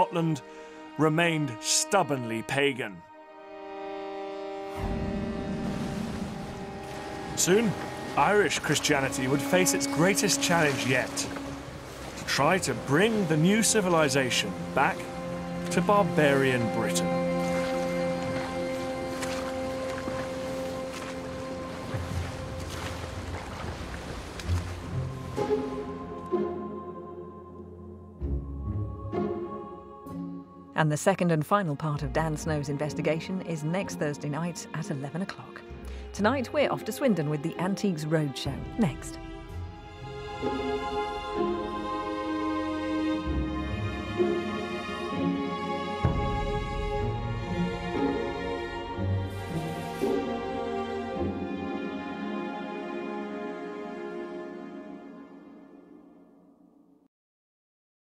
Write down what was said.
Scotland remained stubbornly pagan. Soon, Irish Christianity would face its greatest challenge yet to try to bring the new civilization back to barbarian Britain. And the second and final part of Dan Snow's investigation is next Thursday night at 11 o'clock. Tonight, we're off to Swindon with the Antiques Roadshow. Next.